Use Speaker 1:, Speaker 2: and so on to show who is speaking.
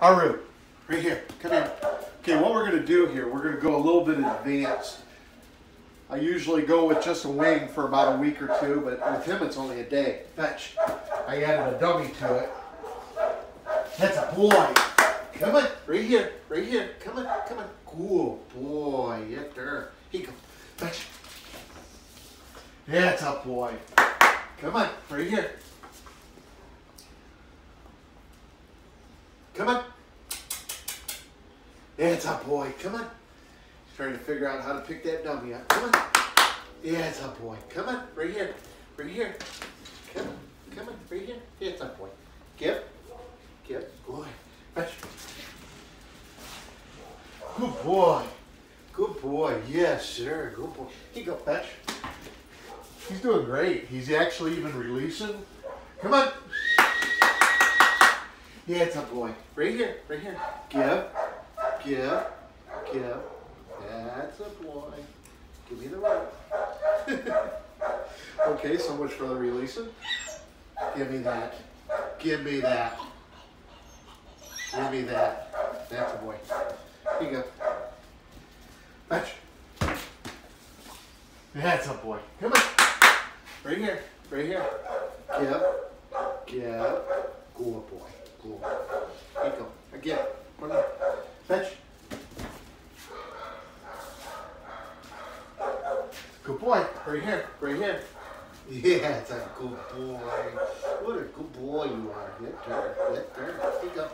Speaker 1: Aru, right here, come in. Okay, what we're gonna do here, we're gonna go a little bit advanced. I usually go with just a wing for about a week or two, but with him it's only a day. Fetch. I added a dummy to it. That's a boy. Come on, right here, right here. Come on, come on. Cool boy, yes there. Here you go. Fetch. That's a boy. Come on, right here. Come on. That's a boy. Come on. He's trying to figure out how to pick that dummy up. Come on. Yeah, it's a boy. Come on, right here. Right here. Come on. Come on, right here. Yeah, it's a boy. Give. Give. Boy. Good boy. Good boy. Yes, sir. Good boy. Here you go, Fetch. He's doing great. He's actually even releasing. Come on. Yeah, it's a boy. Right here. Right here. Give. Give. Give. That's a boy. Give me the rope. okay, so much for the releasing. Give me that. Give me that. Give me that. That's a boy. Here you go. Fetch. That's a boy. Come on. Right here. Right here. Give. Give. Good boy. Good. Here you go. Again. One more. Fetch. Good boy. Right here. Right here. Yeah, it's a good boy. What a good boy you are. Get there. Get there. Here you go.